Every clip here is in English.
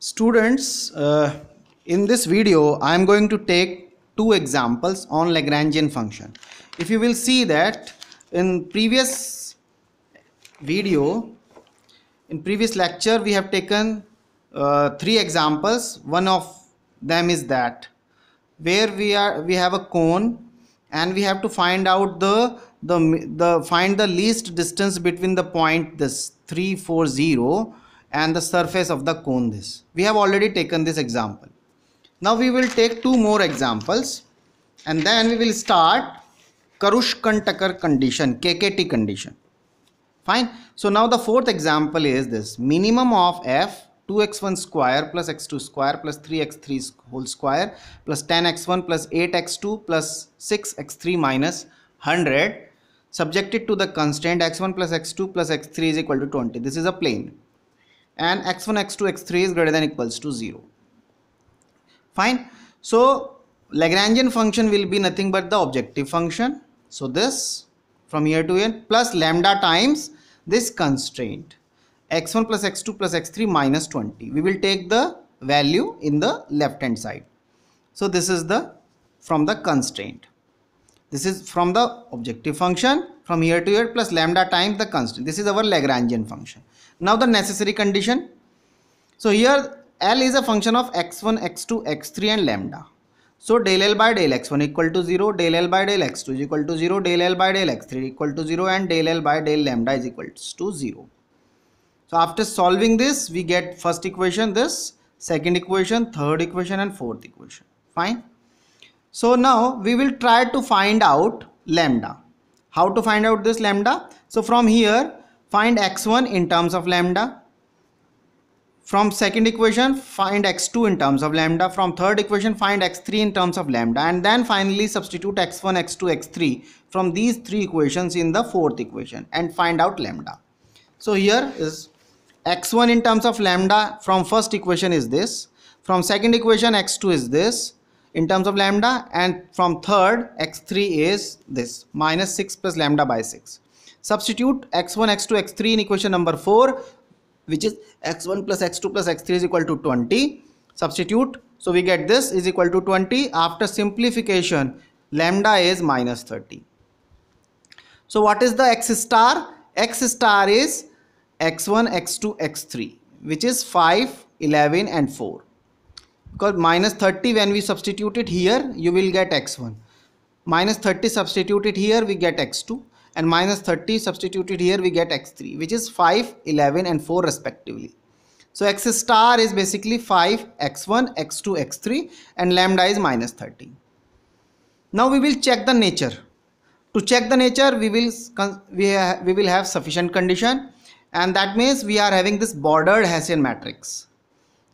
Students, uh, in this video, I am going to take two examples on Lagrangian function. If you will see that in previous video, in previous lecture, we have taken uh, three examples. One of them is that where we are we have a cone and we have to find out the the the find the least distance between the point this 340 and the surface of the cone this. We have already taken this example. Now we will take two more examples and then we will start Karush-Tucker condition KKT condition. Fine. So now the fourth example is this. Minimum of f 2x1 square plus x2 square plus 3x3 whole square plus 10x1 plus 8x2 plus 6x3 minus 100 subjected to the constraint x1 plus x2 plus x3 is equal to 20 this is a plane and x1 x2 x3 is greater than equals to 0 fine. So Lagrangian function will be nothing but the objective function. So this from here to here plus lambda times this constraint. x1 plus x2 plus x3 minus 20 we will take the value in the left hand side. So this is the from the constraint this is from the objective function from here to here plus lambda times the constant. this is our lagrangian function now the necessary condition so here l is a function of x1 x2 x3 and lambda so del l by del x1 equal to 0 del l by del x2 is equal to 0 del l by del x3 equal to 0 and del l by del lambda is equal to 0 so after solving this, we get first equation this, second equation, third equation and fourth equation. Fine. So now we will try to find out lambda. How to find out this lambda? So from here, find x1 in terms of lambda. From second equation, find x2 in terms of lambda. From third equation, find x3 in terms of lambda. And then finally substitute x1, x2, x3 from these three equations in the fourth equation and find out lambda. So here is x1 in terms of lambda from first equation is this from second equation x2 is this in terms of lambda and from third x3 is this minus 6 plus lambda by 6 substitute x1 x2 x3 in equation number 4 which is x1 plus x2 plus x3 is equal to 20 substitute so we get this is equal to 20 after simplification lambda is minus 30 so what is the x star? X star is x1 x2 x3 which is 5 11 and 4 because minus 30 when we substitute it here you will get x1 minus 30 substituted here we get x2 and minus 30 substituted here we get x3 which is 5 11 and 4 respectively. So x star is basically 5 x1 x2 x3 and lambda is minus 30 now we will check the nature. To check the nature we will we, we will have sufficient condition. And that means we are having this bordered Hessian matrix.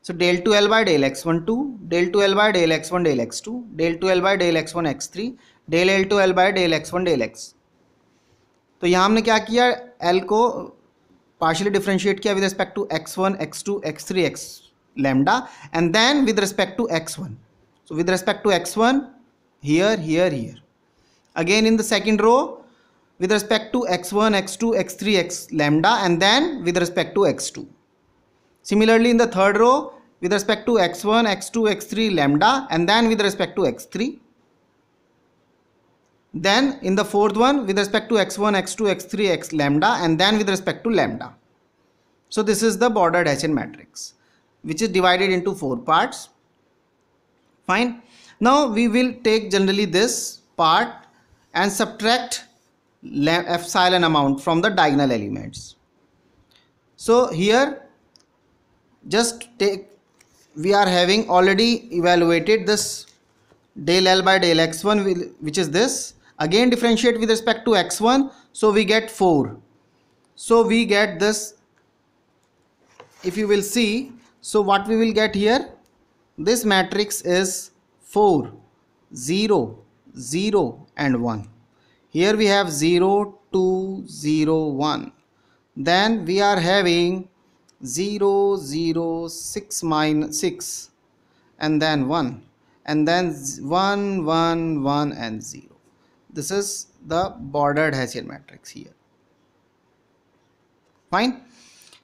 So del two L by del x one two del two L by del x one del x two del two L by del x one x three del L two L by del x one del x तो यहाँ हमने क्या किया? L को partially differentiate किया with respect to x one x two x three x lambda and then with respect to x one so with respect to x one here here here again in the second row with respect to x one x two x three x lambda and then with respect to x two similarly in the third row with respect to x1, x2, x3 lambda and then with respect to x3. Then in the fourth one with respect to x1, x2, x3, x lambda and then with respect to lambda. So this is the bordered Hessian matrix which is divided into four parts. Fine. Now we will take generally this part and subtract epsilon amount from the diagonal elements so here just take we are having already evaluated this del L by del x1 which is this. Again differentiate with respect to x1 so we get 4 so we get this. If you will see so what we will get here? This matrix is 4 0 0 and 1 here we have 0 2 0 1 then we are having 0 0 6 minus 6 and then 1 and then 1 1 1 and 0 this is the bordered Hessian matrix here. Fine?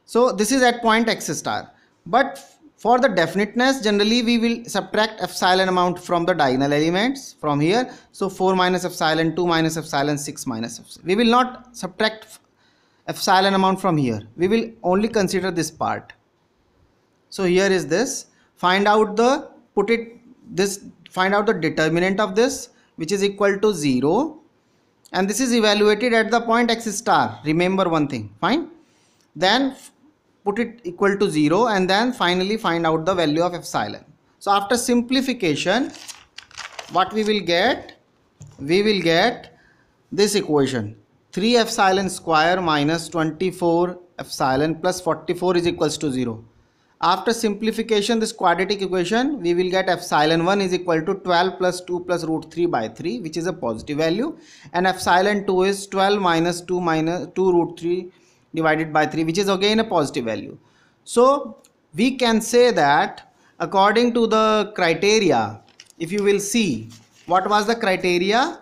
So this is at point x star. But for the definiteness generally we will subtract epsilon amount from the diagonal elements from here. So 4 minus epsilon 2 minus epsilon 6 minus epsilon. We will not subtract epsilon amount from here. We will only consider this part. So here is this. Find out the put it this find out the determinant of this which is equal to 0 and this is evaluated at the point x star. Remember one thing. Fine. Then put it equal to 0 and then finally find out the value of epsilon so after simplification what we will get? We will get this equation 3 epsilon square minus 24 epsilon plus 44 is equals to 0 after simplification this quadratic equation we will get epsilon 1 is equal to 12 plus 2 plus root 3 by 3 which is a positive value. And epsilon 2 is 12 minus 2 minus 2 root 3 divided by 3 which is again a positive value. So we can say that according to the criteria if you will see what was the criteria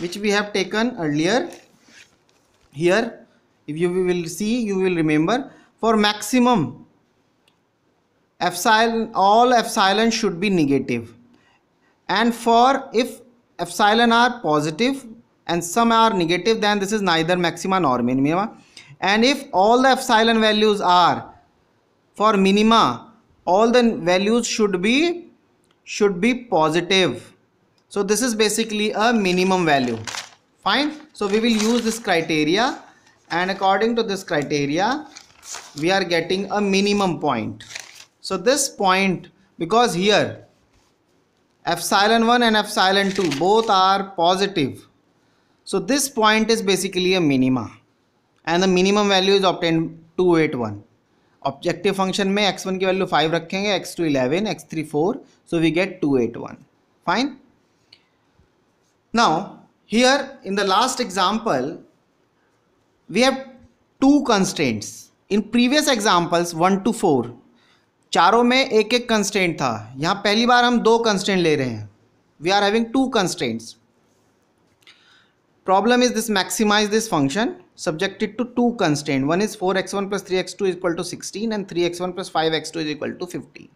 which we have taken earlier here if you will see you will remember for maximum epsilon all epsilon should be negative. And for if epsilon are positive and some are negative then this is neither maxima nor minima. And if all the epsilon values are for minima all the values should be should be positive. So this is basically a minimum value fine so we will use this criteria and according to this criteria we are getting a minimum point so this point because here epsilon 1 and epsilon 2 both are positive so this point is basically a minima and the minimum value is obtained 281 objective function में x1 की value 5 रखेंगे x2 11 x3 4 so we get 281 fine now Here in the last example we have two constraints in previous examples 1 to 4 चारों में एक एक constant था यहाँ पहली बार हम दो कंस्टेंट ले रहे हैं we are having two constants problem is this maximize this function subjected to two constraint one is 4x1 plus 3x2 is equal to 16 and 3x1 plus 5x2 is equal to 50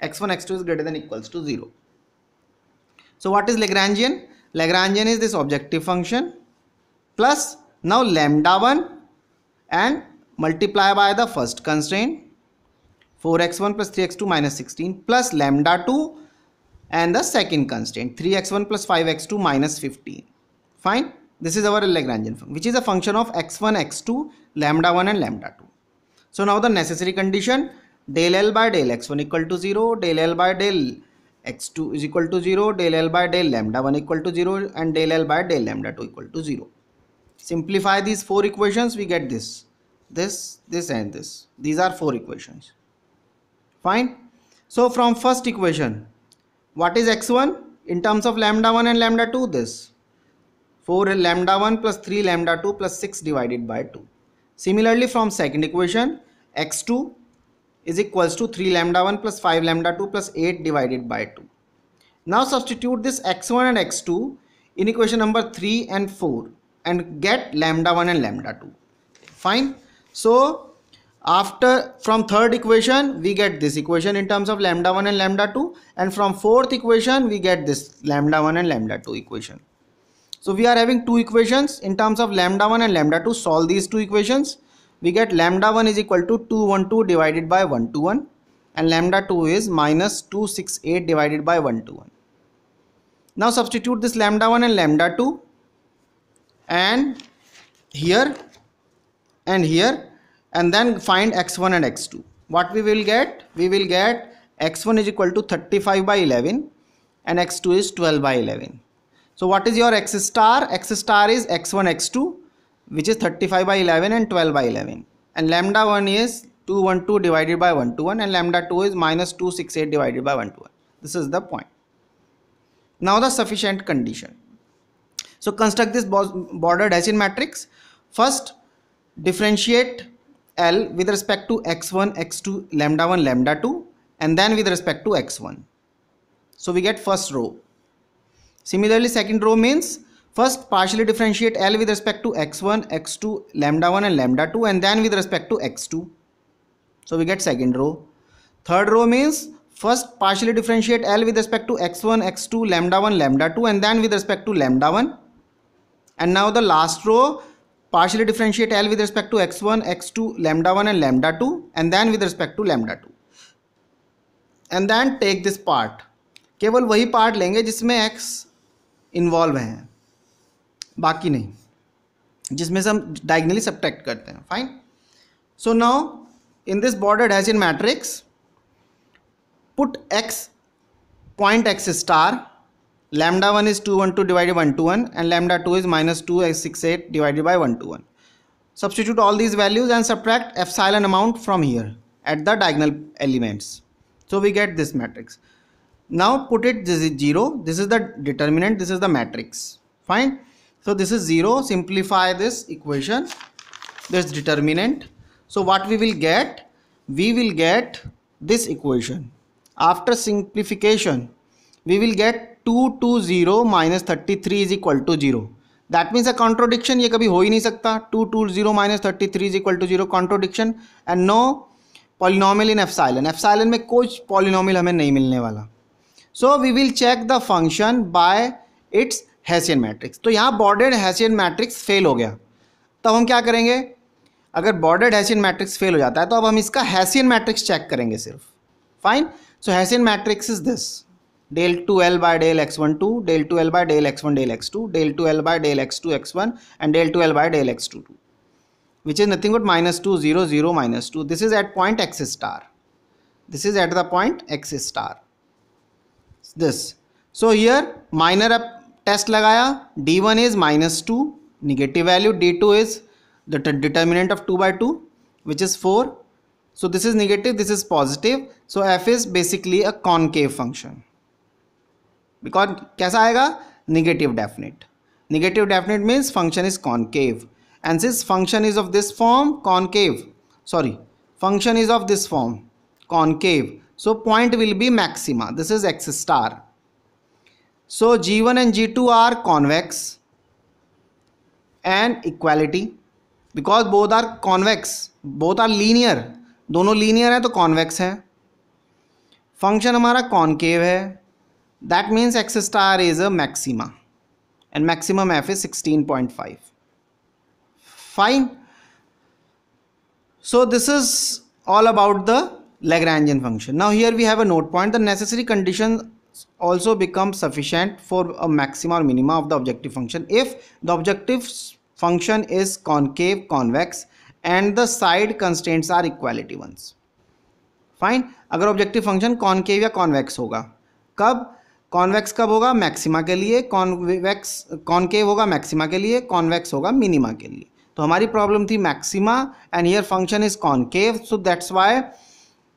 x1 x2 is greater than equals to 0 so what is lagrangian lagrangian is this objective function plus now lambda 1 and multiply by the first constraint 4x1 plus 3x2 minus 16 plus lambda 2 and the second constraint 3x1 plus 5x2 minus 15 fine? This is our Lagrangian function which is a function of x1 x2 lambda 1 and lambda 2 so now the necessary condition del L by del x1 equal to 0 del L by del x2 is equal to 0 del L by del lambda 1 equal to 0 and del L by del lambda 2 equal to 0 simplify these four equations we get this this this and this. These are four equations. Fine? So from first equation what is x1 in terms of lambda 1 and lambda 2 this. 4 lambda 1 plus 3 lambda 2 plus 6 divided by 2. Similarly from second equation x2 is equals to 3 lambda 1 plus 5 lambda 2 plus 8 divided by 2. Now substitute this x1 and x2 in equation number 3 and 4 and get lambda 1 and lambda 2. Fine. So after from third equation we get this equation in terms of lambda 1 and lambda 2 and from fourth equation we get this lambda 1 and lambda 2 equation. So we are having two equations in terms of lambda 1 and lambda 2. Solve these two equations. We get lambda 1 is equal to 212 divided by 121 and lambda 2 is minus 268 divided by 121. Now substitute this lambda 1 and lambda 2 and here and here and then find x1 and x2. What we will get? We will get x1 is equal to 35 by 11 and x2 is 12 by 11 so what is your x star? x star is x1, x2 which is 35 by 11 and 12 by 11 and lambda 1 is 212 divided by 121 and lambda 2 is minus 268 divided by 121. This is the point. Now the sufficient condition. So construct this border Hessian matrix. First differentiate L with respect to x1, x2, lambda 1, lambda 2 and then with respect to x1. So we get first row Similarly, second row means first partially differentiate L with respect to x1, x2, lambda 1 and lambda 2 and then with respect to x2. So we get second row. third row means first partially differentiate L with respect to x1 x2 lambda 1 lambda 2 and then with respect to lambda 1 and now the last row partially differentiate L with respect to x1 x2 lambda 1 and lambda 2 and then with respect to lambda 2 and then take this part केवल वही part लेंगे जिसमें x involve है बाकी नहीं, जिसमें से हम डायग्नली सब्टैक्ट करते हैं। Fine so now in this bordered Hessian matrix put x point x star lambda one is two one two divided one two one and lambda two is minus two x six eight divided by one two one substitute all these values and subtract epsilon an amount from here at the diagonal elements so we get this matrix now put it this is zero this is the determinant this is the matrix fine so this is 0 simplify this equation this determinant so what we will get we will get this equation after simplification we will get 2 to 0 minus 33 is equal to 0 that means a contradiction ये कभी हो ही नहीं सकता 2 to 0 minus 33 is equal to 0 contradiction and no polynomial in epsilon epsilon में कोई polynomial हमें नहीं मिलने वाला so we will check the function by its Hessian matrix तो यहाँ बॉर्डर्ड हैसियन मैट्रिक्स फेल हो गया। तब तो हम क्या करेंगे? अगर बॉर्डर्ड हैसियन मैट्रिक्स फेल हो जाता है तो अब हम इसका हैसियन मैट्रिक्स चेक करेंगे सिर्फ़। Fine so Hessian matrix is this del two L by del x one two del two L by del x one del x two del two L by del x two x one and del two L by del x two two which is nothing but minus 2 zero 0 minus 2 this is at point x star. This is at the point x star. This. So, here minor test लगाया d1 one is minus two negative value d two is the determinant of two by two which is four so this is negative this is positive so f is basically a concave function because कैसा आएगा? Negative definite negative definite means function is concave and सिज function is of this form concave sorry function is of this form concave so point will be maxima this is x star so g one and g two are convex and equality because both are convex both are linear दोनों linear हैं तो convex है। Function हमारा concave है। That means x star is a maxima and maximum f is 16.5 point five fine so this is all about the Lagrangian function now here we have a note point the necessary condition also become sufficient for a maxima or minima of the objective function if the objective function is concave convex and the side constraints are equality ones fine अगर objective function concave या convex होगा कब convex कब होगा maxima के लिए convex concave होगा maxima के लिए कॉन्वेक्स होगा मिनिमा के लिए तो हमारी प्रॉब्लम थी maxima and here function is concave so that's why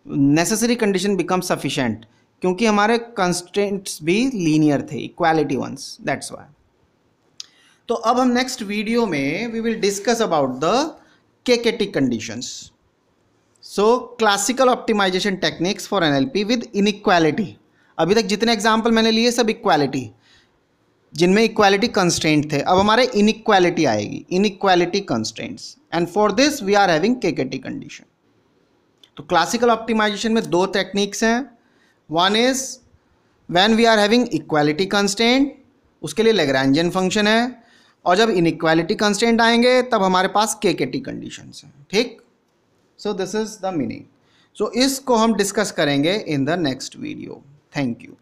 necessary condition become sufficient क्योंकि हमारे कंस्टेंट्स भी लीनियर थे इक्वालिटी वंस दैट्स वाई तो अब हम नेक्स्ट वीडियो में we will discuss about the KKT conditions so classical optimisation techniques for NLP with inequality अभी तक जितने एग्ज़ाम्पल मैंने लिए, सब इक्वालिटी जिनमें इक्वालिटी कंस्टेंट थे, अब हमारे इनइक्वालिटी आएगी inequality constants and for this we are having KKT condition तो क्लासिकल ऑप्टिमाइजेशन में दो टेक्निक्स हैं. One is when we are having equality constant उसके लिए लेग्रांजन फ़ंक्शन है। और जब इनइक्वालिटी कंस्टेंट आएँगे, तब हमारे पास के के टी कंडीशन हैं। ठीक? So this is the meaning so इसको हम डिस्कस करेंगे in the next video thank you